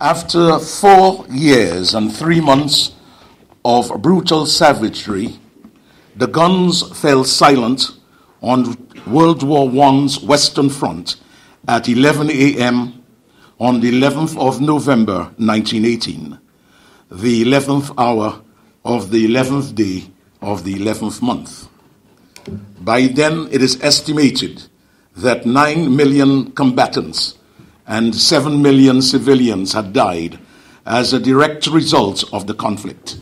After four years and three months of brutal savagery, the guns fell silent on World War I's Western Front at 11 a.m. on the 11th of November 1918, the 11th hour of the 11th day of the 11th month. By then, it is estimated that 9 million combatants and 7 million civilians had died as a direct result of the conflict.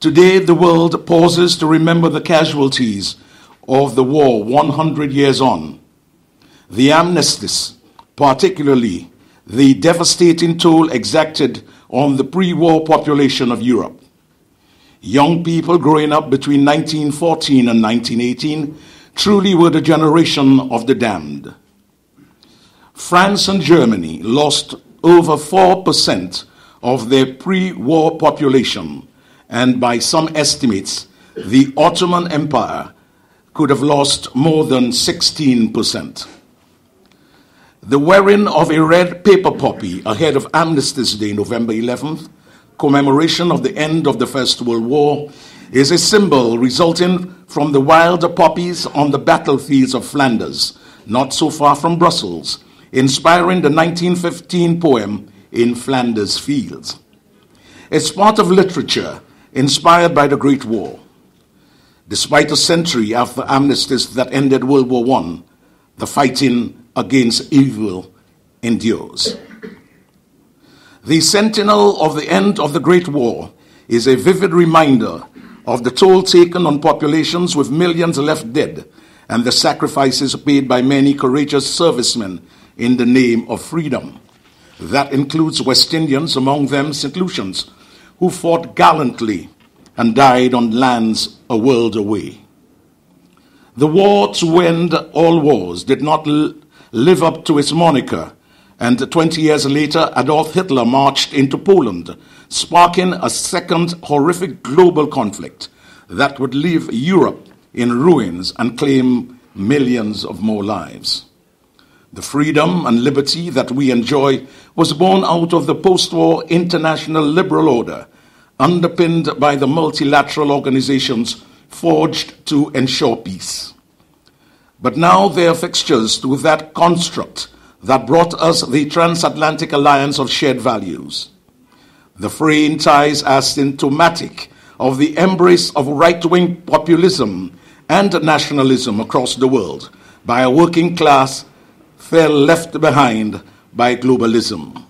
Today, the world pauses to remember the casualties of the war 100 years on. The armistice, particularly the devastating toll exacted on the pre war population of Europe. Young people growing up between 1914 and 1918 truly were the generation of the damned. France and Germany lost over 4% of their pre war population, and by some estimates, the Ottoman Empire could have lost more than 16%. The wearing of a red paper poppy ahead of Armistice Day, November 11th, commemoration of the end of the First World War, is a symbol resulting from the wild poppies on the battlefields of Flanders, not so far from Brussels, inspiring the 1915 poem In Flanders Fields. It's part of literature inspired by the Great War. Despite a century after armistice that ended World War I, the fighting against evil endures. The sentinel of the end of the Great War is a vivid reminder of the toll taken on populations with millions left dead and the sacrifices paid by many courageous servicemen in the name of freedom. That includes West Indians, among them St. Lucians, who fought gallantly and died on lands a world away. The war to end all wars did not l- live up to its moniker, and 20 years later, Adolf Hitler marched into Poland, sparking a second horrific global conflict that would leave Europe in ruins and claim millions of more lives. The freedom and liberty that we enjoy was born out of the post war international liberal order, underpinned by the multilateral organizations forged to ensure peace. But now they are fixtures to that construct that brought us the transatlantic alliance of shared values. The fraying ties are symptomatic of the embrace of right wing populism and nationalism across the world by a working class fell left behind by globalism.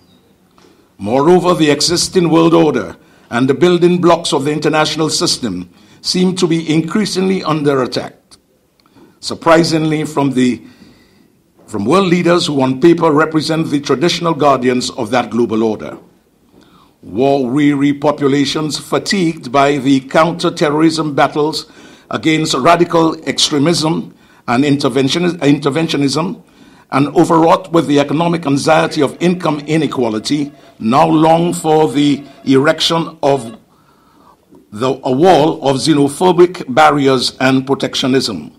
Moreover, the existing world order and the building blocks of the international system seem to be increasingly under attack. Surprisingly, from the from world leaders who on paper represent the traditional guardians of that global order. War weary populations fatigued by the counter terrorism battles against radical extremism and interventionism and overwrought with the economic anxiety of income inequality, now long for the erection of the, a wall of xenophobic barriers and protectionism.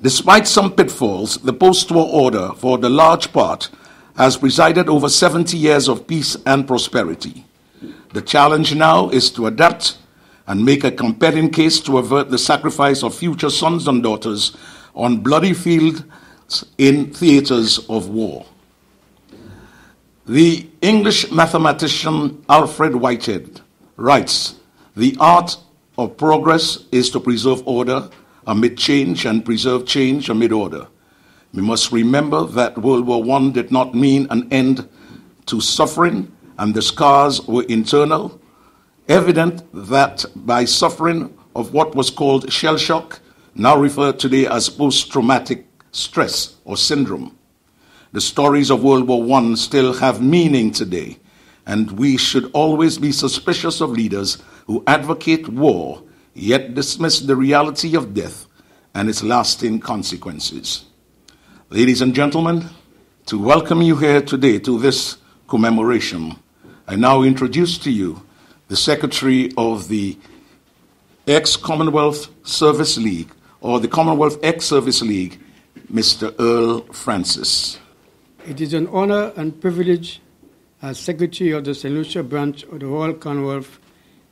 Despite some pitfalls, the post war order, for the large part, has presided over 70 years of peace and prosperity. The challenge now is to adapt and make a compelling case to avert the sacrifice of future sons and daughters on bloody fields in theaters of war. The English mathematician Alfred Whitehead writes The art of progress is to preserve order amid change and preserve change amid order. We must remember that World War I did not mean an end to suffering, and the scars were internal, evident that by suffering of what was called shell shock, now referred today as post traumatic stress or syndrome. The stories of World War I still have meaning today, and we should always be suspicious of leaders who advocate war yet dismiss the reality of death and its lasting consequences. Ladies and gentlemen, to welcome you here today to this commemoration, I now introduce to you the Secretary of the ex Commonwealth Service League, or the Commonwealth ex Service League, Mr. Earl Francis. It is an honor and privilege as Secretary of the St. Lucia branch of the Royal Commonwealth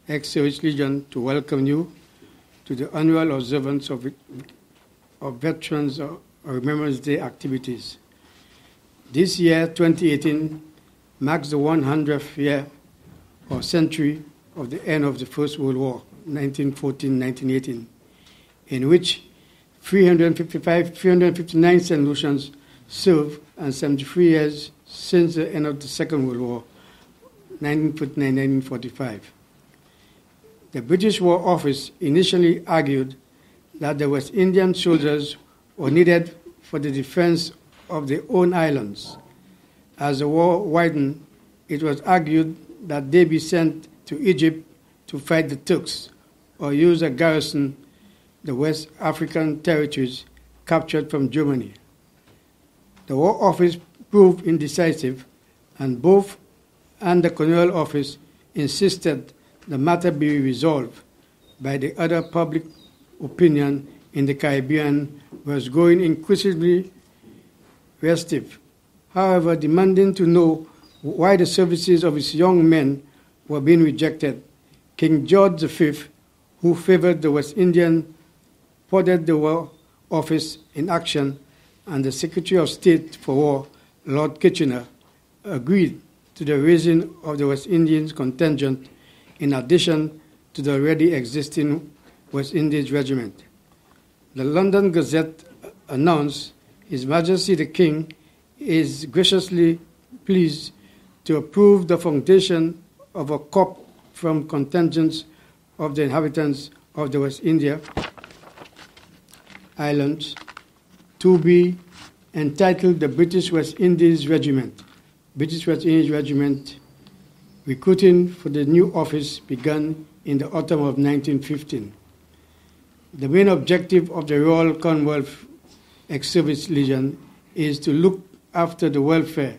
Ex-Service Legion to welcome you to the annual observance of, of Veterans Remembrance Day activities. This year, 2018, marks the 100th year or century of the end of the First World War, 1914-1918, in which 355, 359 St. Lucians served and 73 years since the end of the Second World War, 1949-1945. The British War Office initially argued that the West Indian soldiers were needed for the defense of their own islands. As the war widened, it was argued that they be sent to Egypt to fight the Turks or use a garrison the West African territories captured from Germany. The War Office proved indecisive, and both and the Colonial Office insisted the matter be resolved by the other public opinion in the Caribbean was growing increasingly restive. However, demanding to know why the services of his young men were being rejected, King George V, who favored the West Indian, put the War Office in action, and the Secretary of State for War, Lord Kitchener, agreed to the raising of the West Indian contingent in addition to the already existing West Indies Regiment. The London Gazette announced His Majesty the King is graciously pleased to approve the foundation of a corps from contingents of the inhabitants of the West India Islands to be entitled the British West Indies Regiment. British West Indies Regiment recruiting for the new office began in the autumn of 1915. The main objective of the Royal Commonwealth Ex-Service Legion is to look after the welfare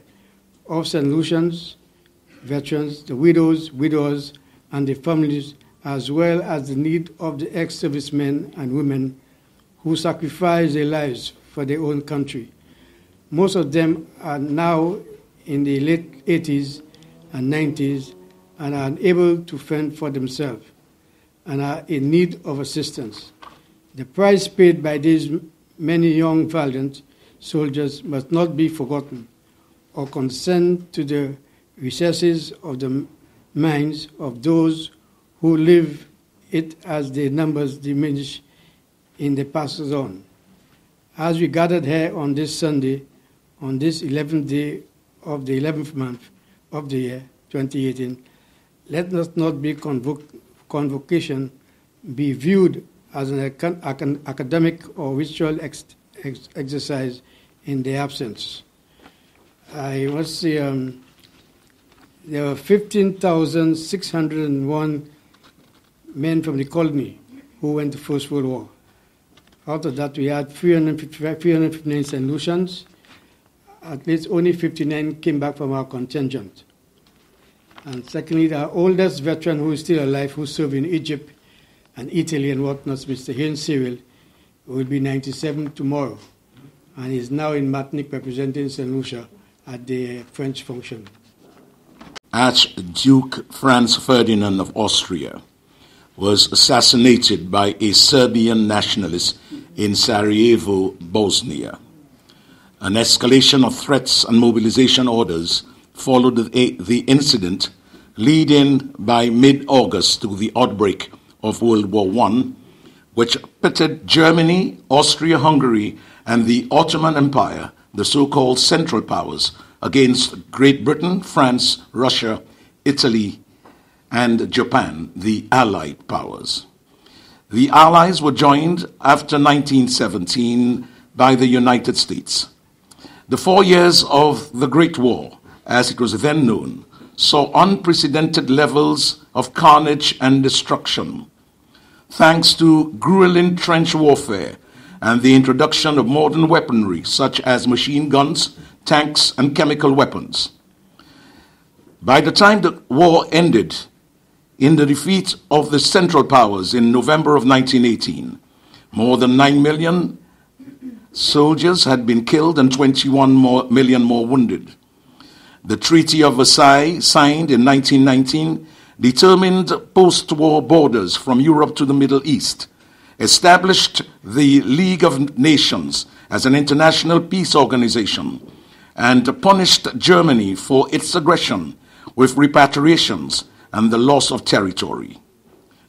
of St. Lucians, veterans, the widows, widowers, and their families, as well as the need of the ex-servicemen and women who sacrificed their lives for their own country. Most of them are now in the late 80s and 90s and are unable to fend for themselves and are in need of assistance. The price paid by these many young valiant soldiers must not be forgotten or concerned to the recesses of the minds of those who live it as their numbers diminish in the passes on. As we gathered here on this Sunday, on this 11th day of the 11th month of the year 2018, let us not be convoc- convocation be viewed as an academic or ritual ex- ex- exercise in the absence. I must say um, there were 15,601 men from the colony who went to First World War. Out of that, we had 359 St. At least only 59 came back from our contingent. And secondly, the oldest veteran who is still alive, who served in Egypt and Italy and whatnot, Mr. Haynes Cyril, will be 97 tomorrow. And he's now in Martinique representing St. Lucia at the French function. Archduke Franz Ferdinand of Austria was assassinated by a Serbian nationalist in Sarajevo, Bosnia. An escalation of threats and mobilization orders followed the incident, leading by mid August to the outbreak of World War I, which pitted Germany, Austria Hungary, and the Ottoman Empire, the so called Central Powers, against Great Britain, France, Russia, Italy, and Japan, the Allied powers. The Allies were joined after 1917 by the United States. The four years of the Great War, as it was then known, saw unprecedented levels of carnage and destruction. Thanks to grueling trench warfare and the introduction of modern weaponry such as machine guns, tanks, and chemical weapons. By the time the war ended, in the defeat of the Central Powers in November of 1918, more than 9 million soldiers had been killed and 21 more, million more wounded. The Treaty of Versailles, signed in 1919, determined post war borders from Europe to the Middle East, established the League of Nations as an international peace organization, and punished Germany for its aggression with repatriations and the loss of territory.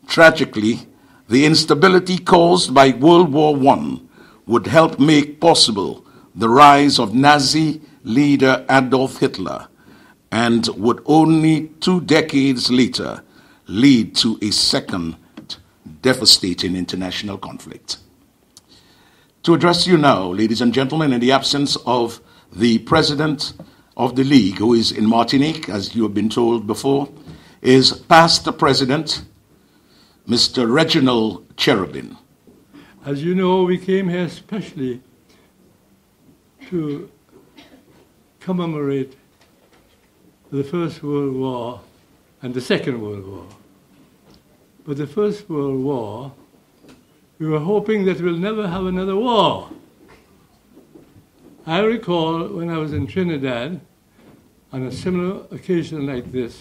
Tragically, the instability caused by World War I would help make possible the rise of Nazi leader Adolf Hitler and would only two decades later lead to a second devastating international conflict. To address you now, ladies and gentlemen, in the absence of the president of the league, who is in Martinique, as you have been told before, is past the president, Mr. Reginald Cherubin. As you know, we came here especially to commemorate the First World War and the Second World War. But the First World War, we were hoping that we'll never have another war. I recall when I was in Trinidad on a similar occasion like this,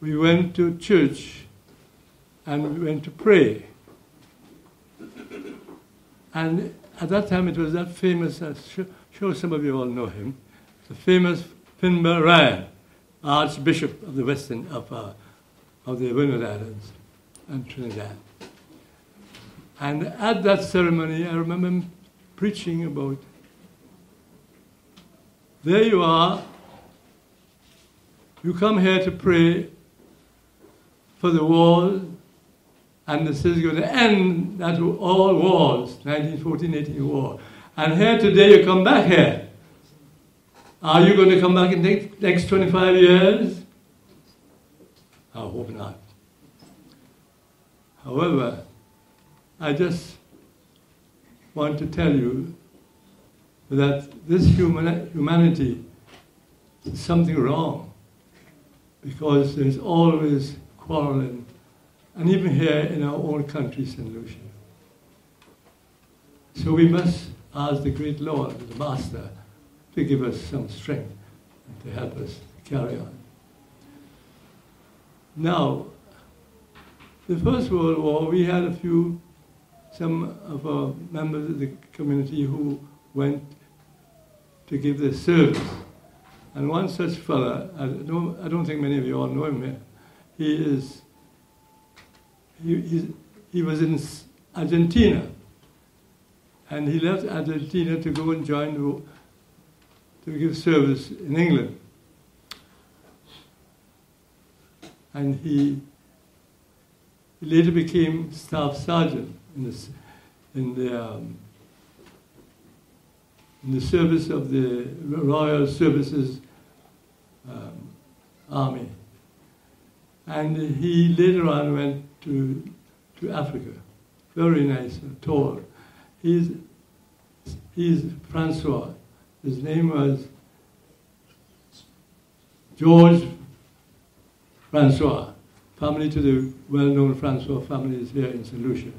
we went to church and we went to pray. And at that time, it was that famous, I'm sure some of you all know him, the famous Finbar Ryan, Archbishop of the Western, of, uh, of the Windward Islands and Trinidad. And at that ceremony, I remember him preaching about there you are, you come here to pray for the war, and this is going to end that all wars, 1914-18 war. And here today you come back here. Are you going to come back in the next 25 years? I hope not. However, I just want to tell you that this human, humanity is something wrong because there's always quarreling, and even here in our own country, St. Lucia. So we must ask the great Lord, the Master, to give us some strength and to help us carry on. Now, the First World War, we had a few, some of our members of the community who went to give their service. And one such fellow, I don't, I don't think many of you all know him here, he is, he, he was in Argentina. And he left Argentina to go and join the to give service in England. And he, he later became staff sergeant in, this, in, the, um, in the service of the Royal Services um, Army. And he later on went to, to Africa. Very nice, tall. He's, he's Francois. His name was George Francois, family to the well-known Francois families here in St. Lucia.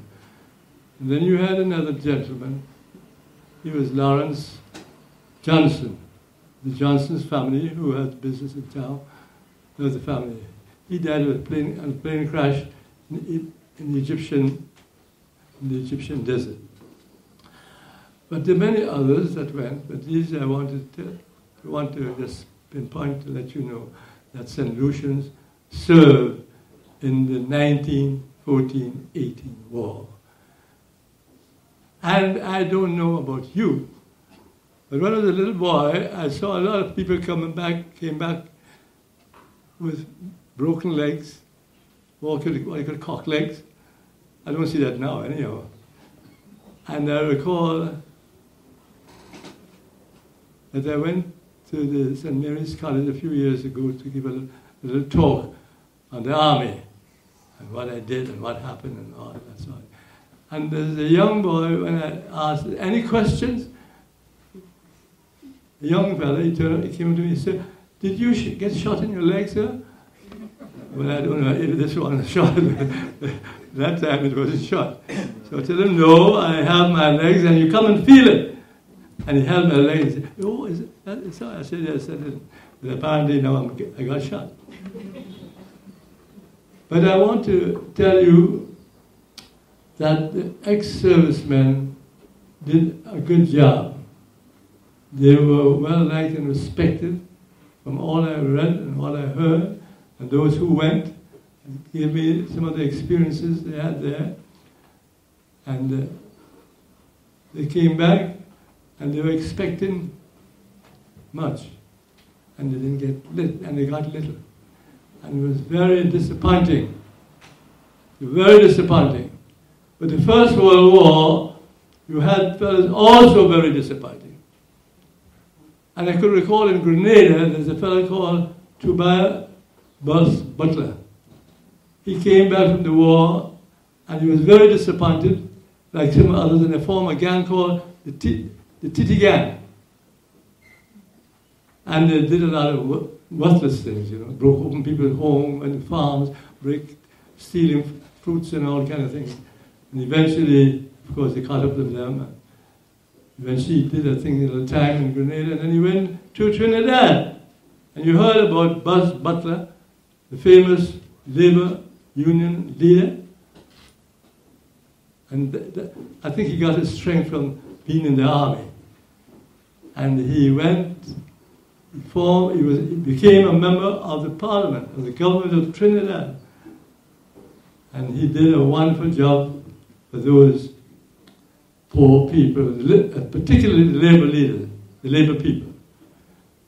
And then you had another gentleman. He was Lawrence Johnson, the Johnson's family who had business in town. That was the family. He died a plane, a plane crash in, in the Egyptian, in the Egyptian desert. But there are many others that went, but these I wanted to, want to just pinpoint to let you know that St. Lucians served in the 1914-18 war. And I don't know about you, but when I was a little boy, I saw a lot of people coming back, came back with broken legs, walking, what you call cock legs. I don't see that now anyhow. And I recall that I went to the St. Mary's College a few years ago to give a, a little talk on the army and what I did and what happened and all that sort. And there's a young boy, when I asked, any questions? A young fellow, he, turned, he came to me and said, did you sh- get shot in your leg, sir? Well, I don't know this one shot. that time it wasn't shot. So I told him, no, I have my legs and you come and feel it. And he held my legs. Oh, is it? Is I said, Yes, I said, But apparently now I'm, I got shot. But I want to tell you that the ex servicemen did a good job. They were well liked and respected from all I read and all I heard, and those who went gave me some of the experiences they had there. And uh, they came back and they were expecting much, and they didn't get lit, and they got little. And it was very disappointing. Very disappointing. But the First World War, you had fellows also very disappointing. And I could recall in Grenada, there's a fellow called Tobias Buzz Butler. He came back from the war and he was very disappointed, like some others, in a former gang called the, T- the Titty Gang. And they did a lot of worthless things, you know, broke open people's homes and farms, break, stealing fruits and all kind of things. And eventually, of course, they caught up with them. Eventually, he did a thing at a time in Grenada, and then he went to Trinidad. And you heard about Buzz Butler, the famous labor union leader. And th- th- I think he got his strength from being in the army. And he went, he, formed, he, was, he became a member of the parliament, of the government of Trinidad. And he did a wonderful job for those poor people, uh, particularly the labor leaders, the labor people.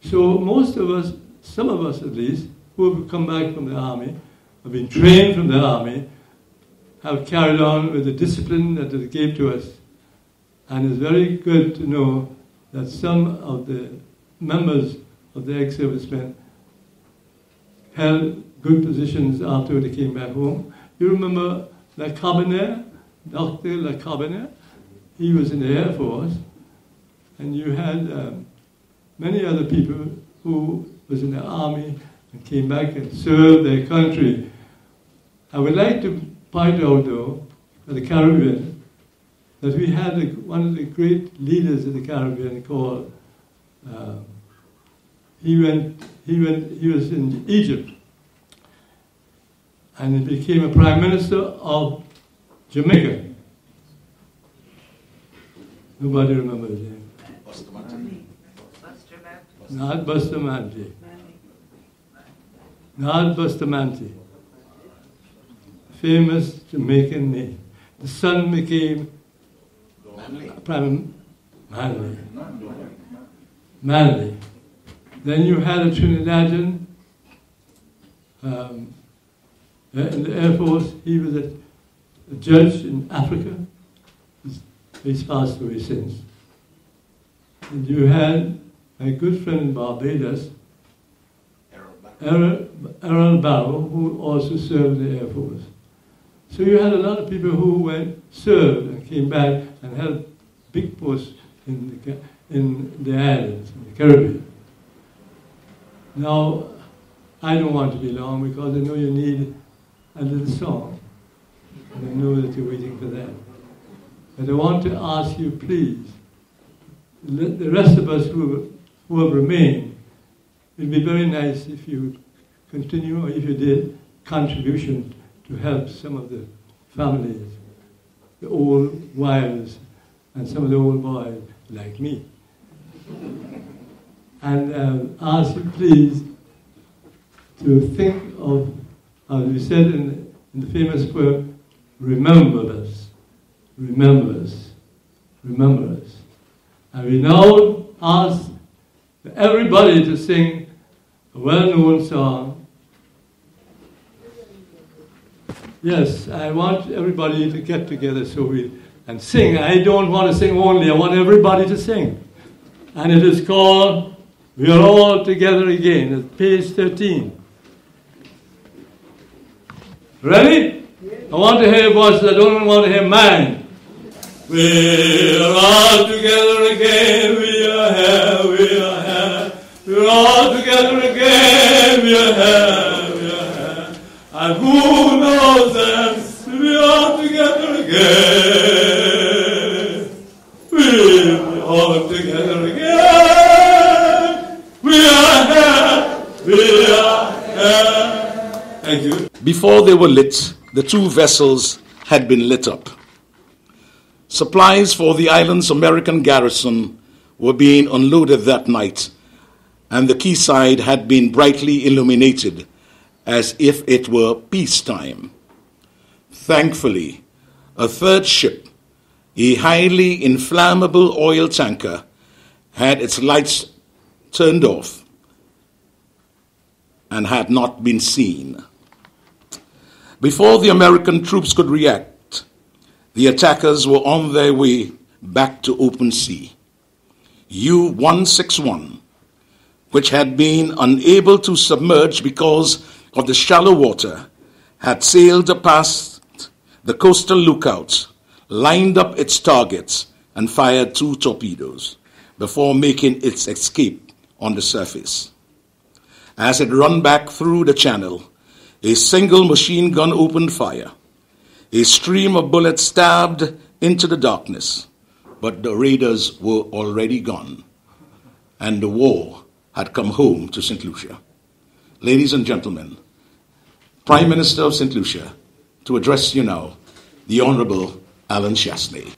So most of us, some of us at least, who have come back from the army, have been trained from the army, have carried on with the discipline that it gave to us. And it's very good to know that some of the members of the ex-servicemen held good positions after they came back home. You remember La Corbiniere, Dr. La Corbiniere? He was in the Air Force, and you had um, many other people who was in the army and came back and served their country. I would like to point out, though, for the Caribbean, that we had a, one of the great leaders of the Caribbean called. Uh, he went. He went. He was in Egypt, and he became a prime minister of Jamaica. Nobody remembers his name. Not Bustamante. Not Bustamante. Famous Jamaican name. The son became Prime Manley. Manley. Then you had a Trinidadian um, in the Air Force. He was a, a judge in Africa. He's, he's passed away since. And you had my good friend in Barbados, Errol Barrow, who also served in the Air Force. So you had a lot of people who went, served, and came back and held big posts in the, in the islands, in the Caribbean. Now, I don't want to be long because I know you need a little song. And I know that you're waiting for that. But I want to ask you, please, let the rest of us who, who have remained, it would be very nice if you continue, or if you did, contribution to help some of the families, the old wives, and some of the old boys like me. And um, ask you, please, to think of, as we said in, in the famous poem, remember us, remember us, remember us. And we now ask everybody to sing a well-known song. Yes, I want everybody to get together so we and sing. I don't want to sing only, I want everybody to sing. And it is called We Are All Together Again. It's page 13. Ready? I want to hear voices, I don't want to hear mine. We are all together again, we are here, we are here. Lord, together again, we have. And who knows us? We are together again. We are together again. We are here. We are here. Thank you. Before they were lit, the two vessels had been lit up. Supplies for the island's American garrison were being unloaded that night and the quayside had been brightly illuminated as if it were peacetime. Thankfully, a third ship, a highly inflammable oil tanker, had its lights turned off and had not been seen. Before the American troops could react, the attackers were on their way back to open sea. U 161, which had been unable to submerge because of the shallow water, had sailed past the coastal lookouts, lined up its targets, and fired two torpedoes before making its escape on the surface. As it ran back through the channel, a single machine gun opened fire. A stream of bullets stabbed into the darkness, but the raiders were already gone, and the war had come home to St. Lucia. Ladies and gentlemen, Prime Minister of St. Lucia, to address you now, the Honorable Allen Chastanet.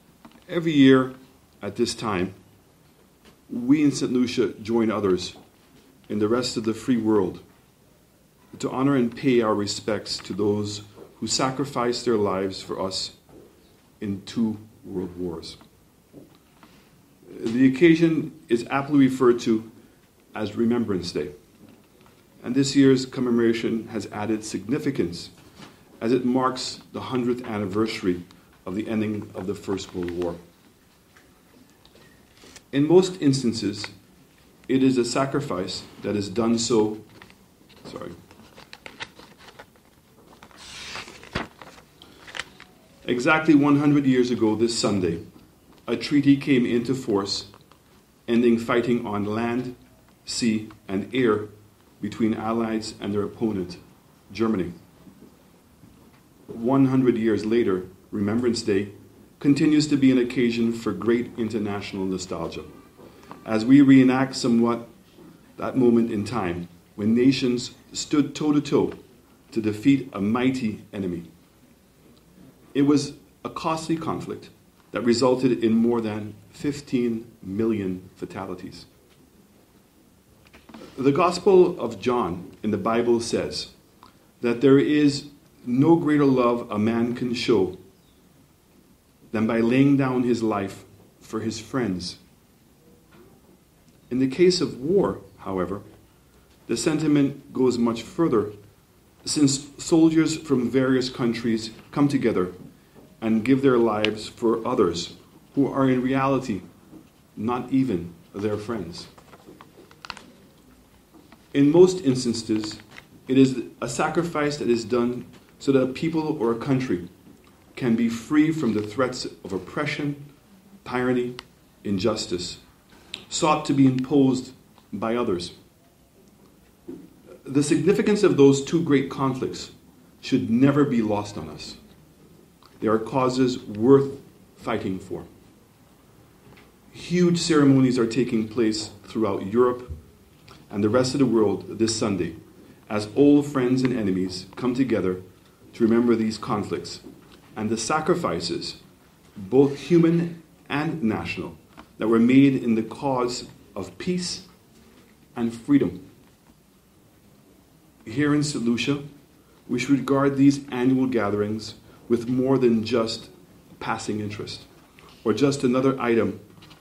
Every year at this time, we in St. Lucia join others in the rest of the free world to honor and pay our respects to those who sacrificed their lives for us in two world wars. The occasion is aptly referred to as Remembrance Day, and this year's commemoration has added significance as it marks the 100th anniversary of the ending of the First World War. In most instances, it is a sacrifice that is done so, sorry, Exactly 100 years ago this Sunday, a treaty came into force ending fighting on land, sea, and air between Allies and their opponent, Germany. 100 years later, Remembrance Day continues to be an occasion for great international nostalgia as we reenact somewhat that moment in time when nations stood toe to toe to defeat a mighty enemy. It was a costly conflict that resulted in more than 15 million fatalities. The Gospel of John in the Bible says that there is no greater love a man can show than by laying down his life for his friends. In the case of war, however, the sentiment goes much further since soldiers from various countries come together and give their lives for others who are in reality not even their friends. In most instances, it is a sacrifice that is done so that a people or a country can be free from the threats of oppression, tyranny, injustice, sought to be imposed by others. The significance of those two great conflicts should never be lost on us. They are causes worth fighting for. Huge ceremonies are taking place throughout Europe and the rest of the world this Sunday as old friends and enemies come together to remember these conflicts and the sacrifices, both human and national, that were made in the cause of peace and freedom. Here in St. Lucia, we should regard these annual gatherings with more than just passing interest or just another item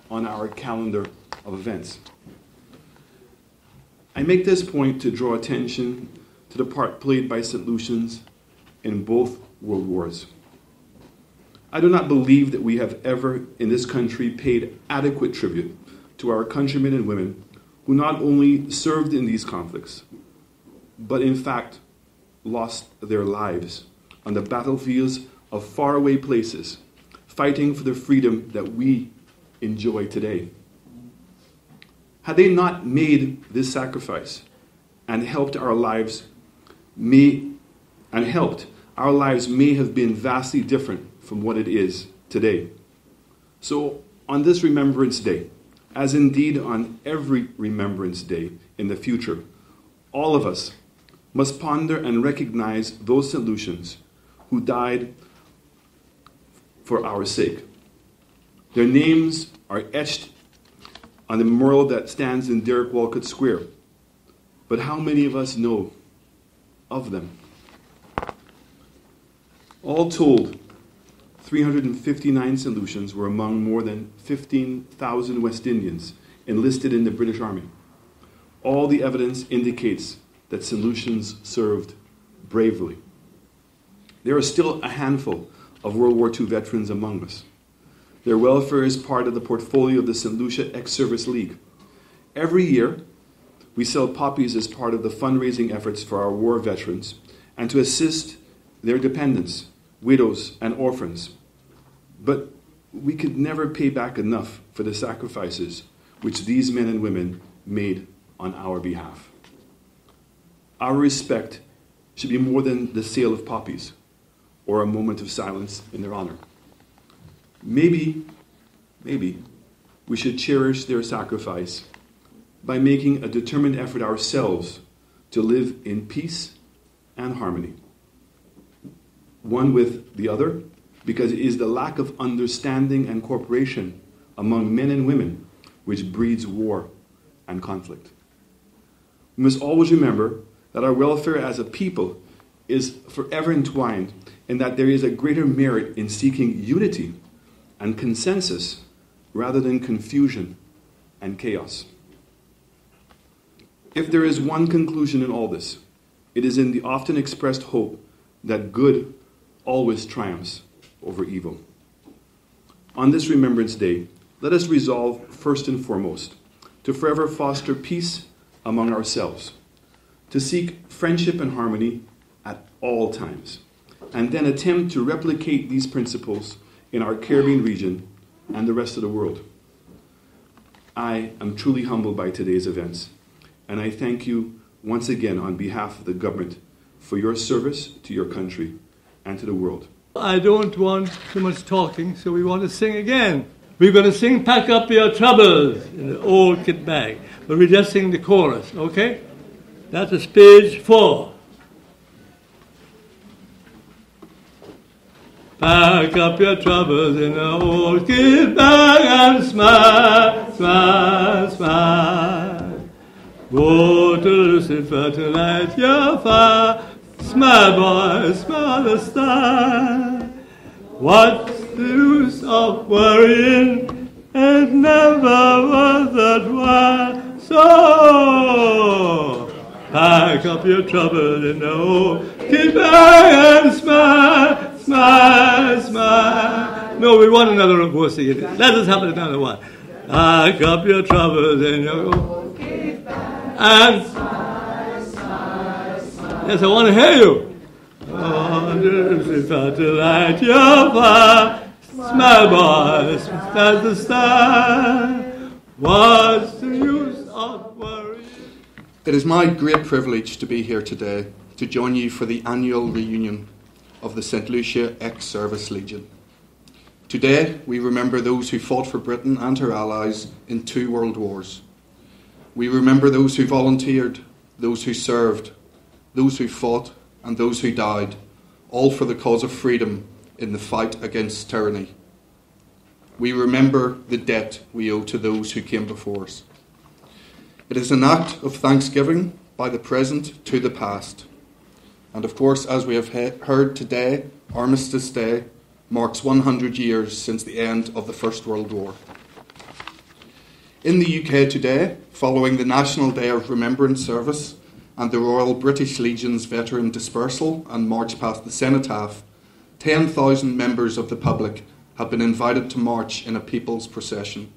on our calendar of events. I make this point to draw attention to the part played by St. Lucians in both world wars. I do not believe that we have ever in this country paid adequate tribute to our countrymen and women who not only served in these conflicts, but in fact lost their lives on the battlefields of faraway places, fighting for the freedom that we enjoy today. Had they not made this sacrifice and helped our lives may and helped, our lives may have been vastly different from what it is today. So on this Remembrance Day, as indeed on every Remembrance Day in the future, all of us must ponder and recognize those St. Lucians who died for our sake. Their names are etched on the memorial that stands in Derek Walcott Square. But how many of us know of them? All told, 359 St. Lucians were among more than 15,000 West Indians enlisted in the British Army. All the evidence indicates that St. Lucians served bravely. There are still a handful of World War II veterans among us. Their welfare is part of the portfolio of the St. Lucia Ex Service League. Every year, we sell poppies as part of the fundraising efforts for our war veterans and to assist their dependents, widows, and orphans. But we could never pay back enough for the sacrifices which these men and women made on our behalf. Our respect should be more than the sale of poppies or a moment of silence in their honor. Maybe, maybe, we should cherish their sacrifice by making a determined effort ourselves to live in peace and harmony, one with the other, because it is the lack of understanding and cooperation among men and women which breeds war and conflict. We must always remember that our welfare as a people is forever entwined and that there is a greater merit in seeking unity and consensus rather than confusion and chaos. If there is one conclusion in all this, it is in the often expressed hope that good always triumphs over evil. On this Remembrance Day, let us resolve first and foremost to forever foster peace among ourselves, to seek friendship and harmony at all times, and then attempt to replicate these principles in our Caribbean region and the rest of the world. I am truly humbled by today's events, and I thank you once again on behalf of the government for your service to your country and to the world. I don't want too much talking, so we want to sing again. We're going to sing Pack Up Your Troubles in the old kit bag, but we just sing the chorus, okay? That is page four. Pack up your troubles in a old kit bag and smile, smile, smile. Go to Lucifer to light your fire. Smile, boy, smile the star. What's the use of worrying? It never was that while. So, pack up your troubles in a old kit bag and smile smile, smile. No, we want another more singing. Let us have another one. Pack up your troubles and your and yes, I want to hear you. Oh, to light your fire, smile, the. What's the use of? It is my great privilege to be here today to join you for the annual reunion of the St. Lucia ex Service Legion. Today, we remember those who fought for Britain and her allies in two world wars. We remember those who volunteered, those who served, those who fought, and those who died, all for the cause of freedom in the fight against tyranny. We remember the debt we owe to those who came before us. It is an act of thanksgiving by the present to the past and of course, as we have heard today, Armistice Day marks 100 years since the end of the First World War. In the UK today, following the National Day of Remembrance service and the Royal British Legion's veteran dispersal and march past the cenotaph, 10,000 members of the public have been invited to march in a people's procession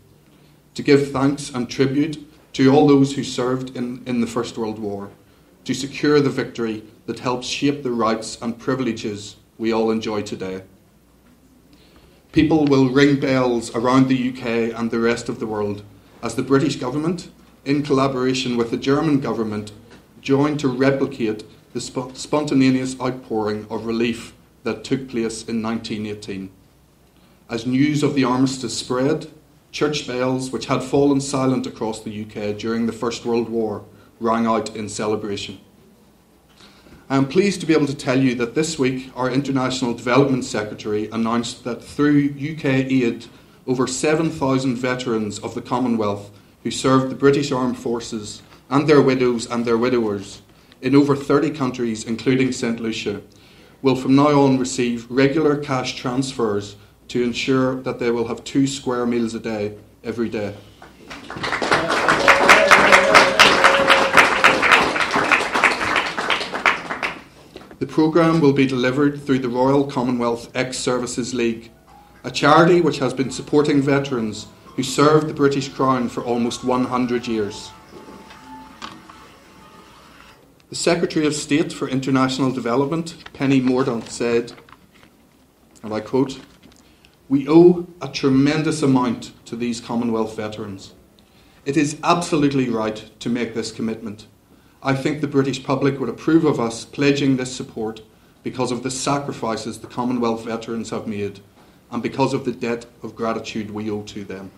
to give thanks and tribute to all those who served in, in the First World War, to secure the victory that helps shape the rights and privileges we all enjoy today. People will ring bells around the UK and the rest of the world as the British government, in collaboration with the German government, join to replicate the sp- spontaneous outpouring of relief that took place in 1918. As news of the armistice spread, church bells, which had fallen silent across the UK during the First World War, rang out in celebration. I am pleased to be able to tell you that this week our International Development Secretary announced that through UK aid, over 7,000 veterans of the Commonwealth who served the British Armed Forces and their widows and their widowers in over 30 countries, including St. Lucia, will from now on receive regular cash transfers to ensure that they will have two square meals a day every day. The programme will be delivered through the Royal Commonwealth Ex Services League, a charity which has been supporting veterans who served the British Crown for almost 100 years. The Secretary of State for International Development, Penny Mordaunt, said, and I quote, We owe a tremendous amount to these Commonwealth veterans. It is absolutely right to make this commitment. I think the British public would approve of us pledging this support because of the sacrifices the Commonwealth veterans have made and because of the debt of gratitude we owe to them.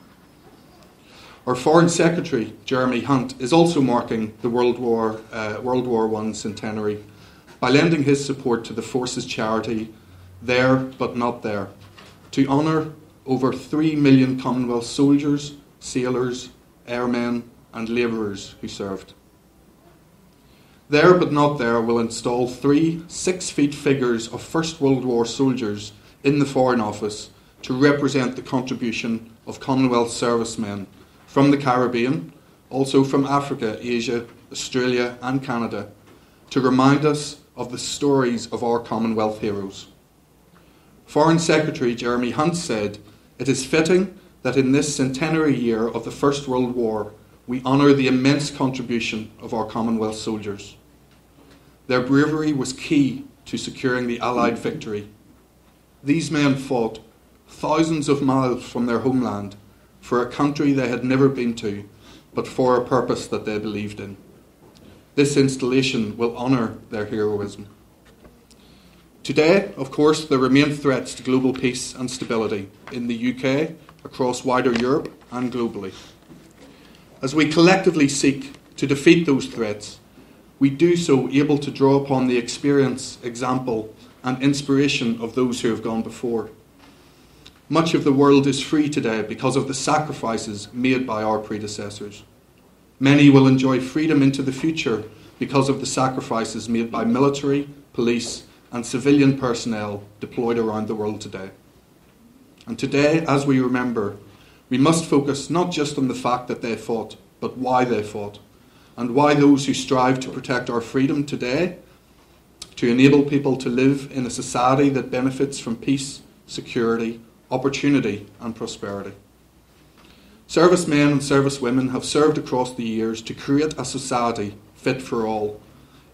Our Foreign Secretary, Jeremy Hunt, is also marking the World War, uh, World War I centenary by lending his support to the Forces charity There But Not There to honour over 3 million Commonwealth soldiers, sailors, airmen, and labourers who served. There but not there will install three six feet figures of First World War soldiers in the Foreign Office to represent the contribution of Commonwealth servicemen from the Caribbean, also from Africa, Asia, Australia, and Canada, to remind us of the stories of our Commonwealth heroes. Foreign Secretary Jeremy Hunt said, It is fitting that in this centenary year of the First World War, we honour the immense contribution of our Commonwealth soldiers. Their bravery was key to securing the Allied victory. These men fought thousands of miles from their homeland for a country they had never been to, but for a purpose that they believed in. This installation will honour their heroism. Today, of course, there remain threats to global peace and stability in the UK, across wider Europe, and globally. As we collectively seek to defeat those threats, we do so able to draw upon the experience, example, and inspiration of those who have gone before. Much of the world is free today because of the sacrifices made by our predecessors. Many will enjoy freedom into the future because of the sacrifices made by military, police, and civilian personnel deployed around the world today. And today, as we remember, we must focus not just on the fact that they fought, but why they fought and why those who strive to protect our freedom today, to enable people to live in a society that benefits from peace, security, opportunity, and prosperity. Servicemen and servicewomen have served across the years to create a society fit for all.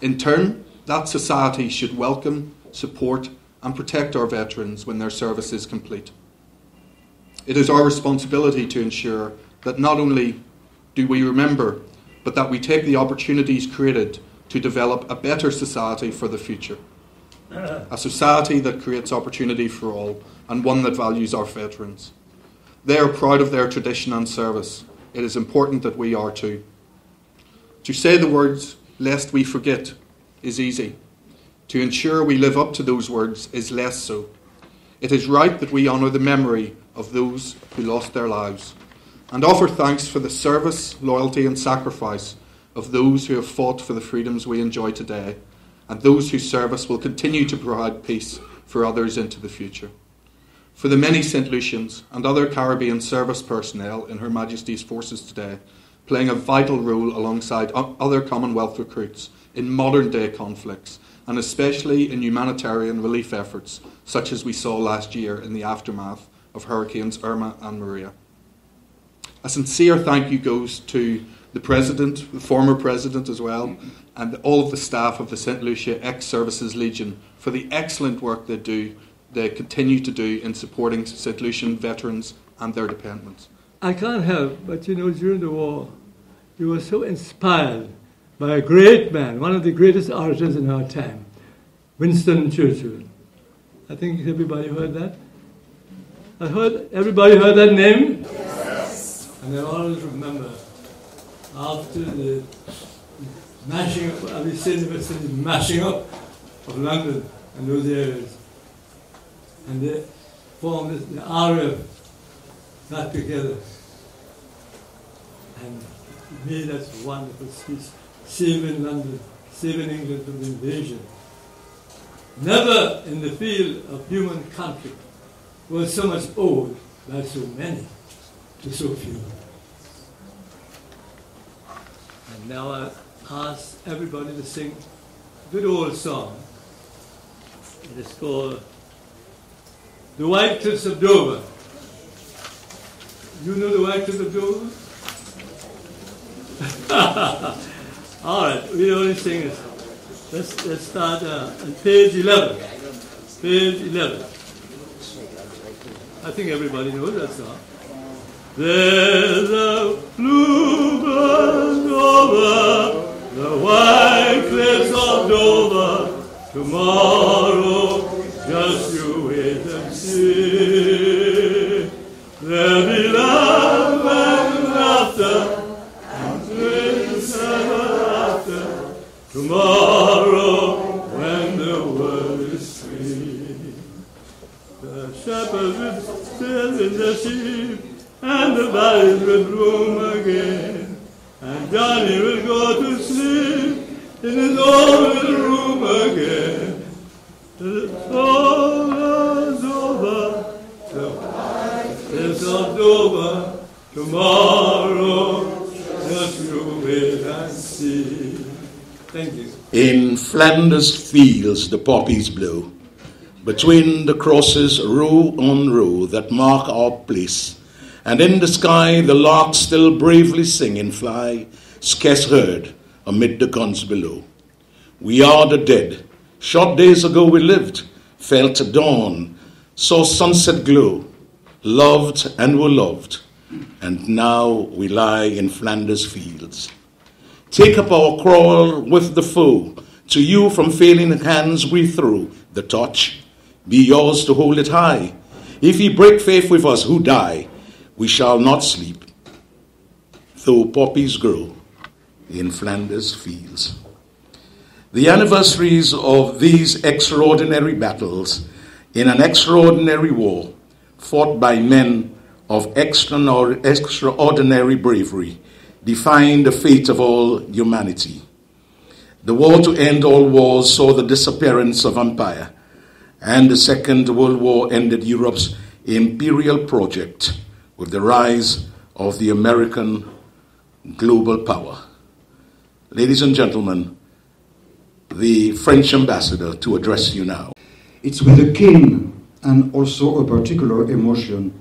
In turn, that society should welcome, support, and protect our veterans when their service is complete. It is our responsibility to ensure that not only do we remember but that we take the opportunities created to develop a better society for the future. A society that creates opportunity for all and one that values our veterans. They are proud of their tradition and service. It is important that we are too. To say the words, lest we forget, is easy. To ensure we live up to those words is less so. It is right that we honour the memory of those who lost their lives and offer thanks for the service, loyalty, and sacrifice of those who have fought for the freedoms we enjoy today, and those whose service will continue to provide peace for others into the future. For the many St. Lucians and other Caribbean service personnel in Her Majesty's forces today, playing a vital role alongside other Commonwealth recruits in modern day conflicts, and especially in humanitarian relief efforts, such as we saw last year in the aftermath of Hurricanes Irma and Maria. A sincere thank you goes to the President, the former President as well, and all of the staff of the St. Lucia Ex Services Legion for the excellent work they do, they continue to do in supporting St. Lucian veterans and their dependents. I can't help but, you know, during the war, you were so inspired by a great man, one of the greatest orators in our time, Winston Churchill. I think everybody heard that. I heard everybody heard that name. Yes. And I always remember after the mashing up, have you seen the mashing up of London and those areas? And they formed the RAF, got together. And made us wonderful speech, saving London, saving England from invasion. Never in the field of human conflict was so much owed by so many to so few. And now I ask everybody to sing a good old song. It is called The White Cliffs of Dover. You know the White Cliffs of Dover? All right, we only sing it. Let's, let's start uh, on page 11. Page 11. I think everybody knows that song. There's a bluebird over the white cliffs of Dover. Tomorrow, just you wait and see. There'll be Flanders fields the poppies blow, between the crosses row on row that mark our place, and in the sky the larks still bravely sing and fly, scarce heard amid the guns below. We are the dead. Short days ago we lived, felt dawn, saw sunset glow, loved and were loved, and now we lie in Flanders fields. Take up our quarrel with the foe. To you from failing hands we throw the torch. Be yours to hold it high. If ye break faith with us who die, we shall not sleep, though poppies grow in Flanders fields. The anniversaries of these extraordinary battles in an extraordinary war fought by men of extraordinary bravery define the fate of all humanity. The war to end all wars saw the disappearance of empire, and the Second World War ended Europe's imperial project with the rise of the American global power. Ladies and gentlemen, the French ambassador to address you now. It's with a keen and also a particular emotion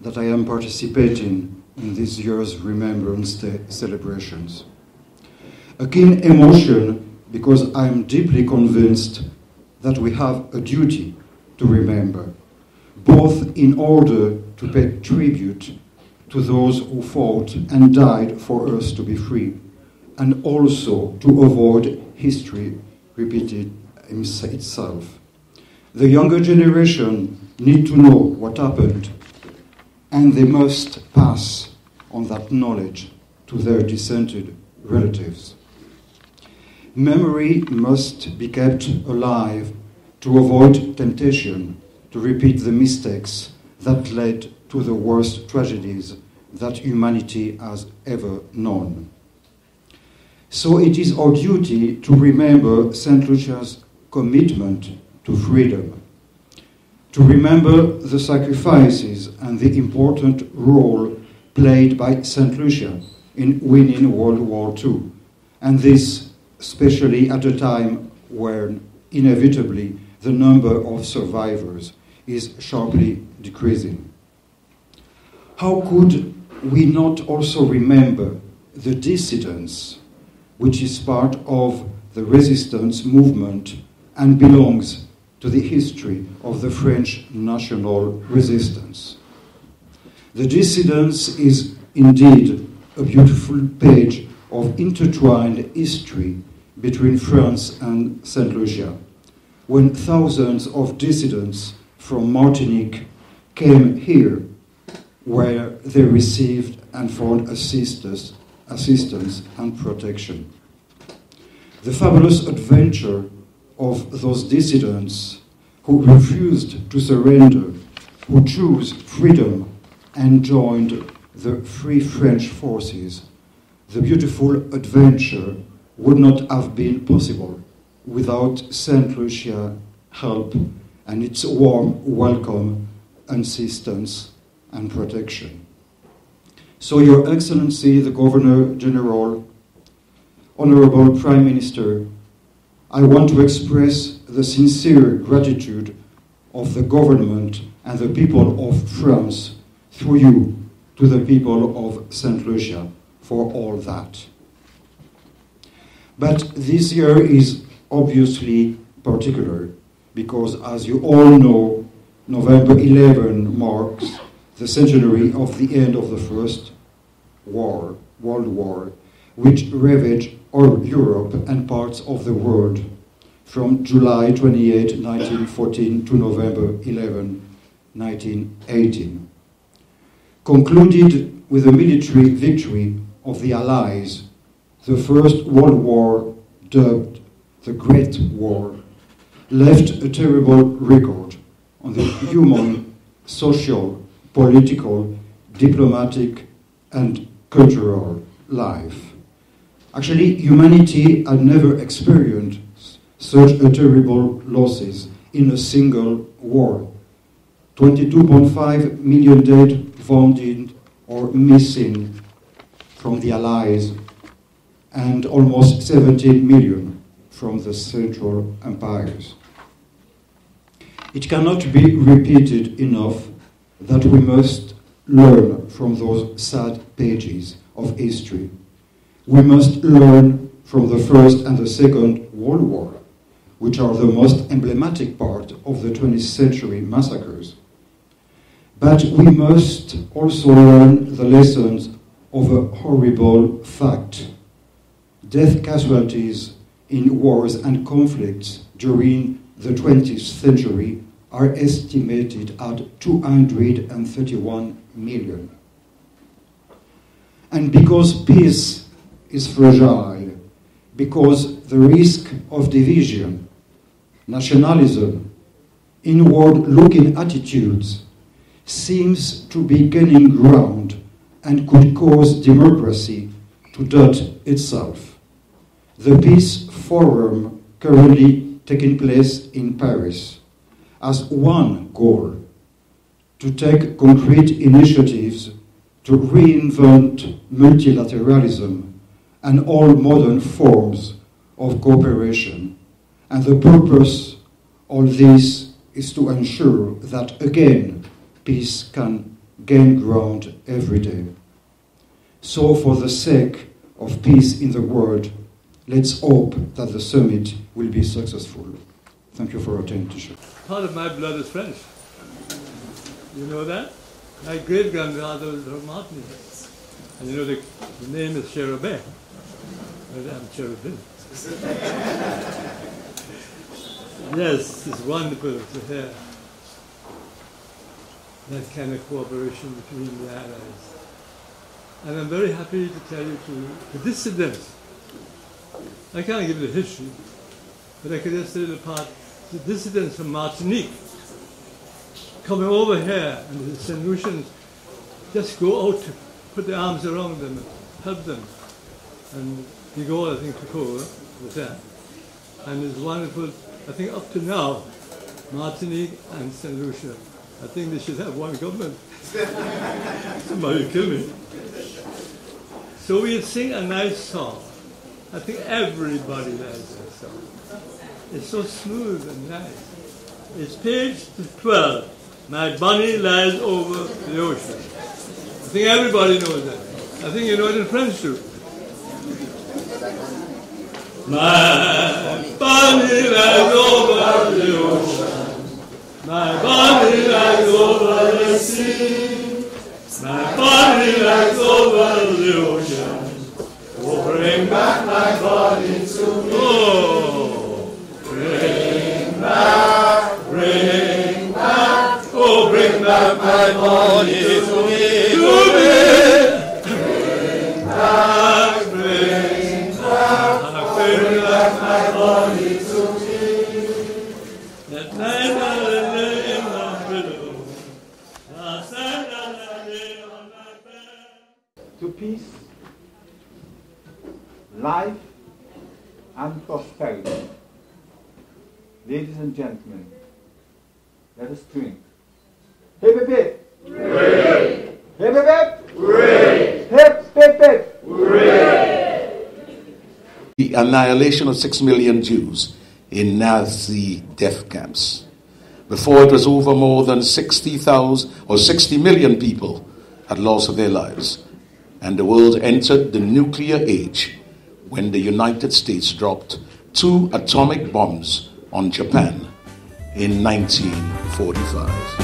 that I am participating in this year's Remembrance Day celebrations. A keen emotion because I am deeply convinced that we have a duty to remember, both in order to pay tribute to those who fought and died for us to be free, and also to avoid history repeating itself. The younger generation need to know what happened and they must pass on that knowledge to their descended relatives. Memory must be kept alive to avoid temptation to repeat the mistakes that led to the worst tragedies that humanity has ever known. So it is our duty to remember St. Lucia's commitment to freedom, to remember the sacrifices and the important role played by St. Lucia in winning World War II, and this especially at a time when inevitably the number of survivors is sharply decreasing. How could we not also remember the dissidents, which is part of the resistance movement and belongs to the history of the French national resistance? The Dissidents is indeed a beautiful page of intertwined history between France and St. Lucia, when thousands of dissidents from Martinique came here, where they received and found assistance, assistance and protection. the fabulous adventure of those dissidents who refused to surrender, who chose freedom and joined the Free French forces, the beautiful adventure would not have been possible without St. Lucia help and its warm welcome, assistance, and protection. So, Your Excellency, the Governor General, Honorable Prime Minister, I want to express the sincere gratitude of the government and the people of France through you to the people of St. Lucia for all that. But this year is obviously particular because, as you all know, November 11 marks the centenary of the end of the First War, World War, which ravaged all Europe and parts of the world from July 28, 1914 to November 11, 1918. Concluded with a military victory of the Allies, the First World War, dubbed the Great War, left a terrible record on the human, social, political, diplomatic, and cultural life. Actually, humanity had never experienced such a terrible losses in a single war. 22.5 million dead, wounded, or missing from the Allies, and almost 17 million from the Central Empires. It cannot be repeated enough that we must learn from those sad pages of history. We must learn from the First and the Second World War, which are the most emblematic part of the 20th century massacres. But we must also learn the lessons of a horrible fact. Death casualties in wars and conflicts during the 20th century are estimated at 231 million. And because peace is fragile, because the risk of division, nationalism, inward looking attitudes seems to be gaining ground and could cause democracy to doubt itself. The Peace Forum currently taking place in Paris has one goal to take concrete initiatives to reinvent multilateralism and all modern forms of cooperation. And the purpose of this is to ensure that, again, peace can gain ground every day. So, for the sake of peace in the world, let's hope that the summit will be successful. Thank you for your attention. Part of my blood is French. You know that? My great grandfather was from Martinique. And you know the, the name is Cherubin. I'm cherubim. yes, it's wonderful to have that kind of cooperation between the allies. And I'm very happy to tell you to the dissidents. I can't give you the history, but I can just say the part, the dissidents from Martinique coming over here and the St. Lucians just go out to put their arms around them and help them. And you go, I think, to Korea with that. And it's wonderful, I think up to now, Martinique and St. Lucia, I think they should have one government. Somebody kill me. So we sing a nice song. I think everybody knows that song. It's so smooth and nice. It's page 12. My Bonnie lies over the ocean. I think everybody knows that. I think you know it in French too. My Bonnie lies over the ocean. My Bonnie lies over the sea. My Bonnie lies over the ocean. Oh, bring back my body to me. Oh, bring back, bring back. Oh, bring back my body to me. To me. Bring back, bring back. Bring back to peace, life, and prosperity. Ladies and gentlemen, let us drink. Hip hip hip! Hooray! Hip hip hip! Hooray! Hip hip hip! The annihilation of six million Jews in Nazi death camps. Before it was over, more than 60,000 or 60 million people had lost their lives. And the world entered the nuclear age when the United States dropped two atomic bombs on Japan in 1945.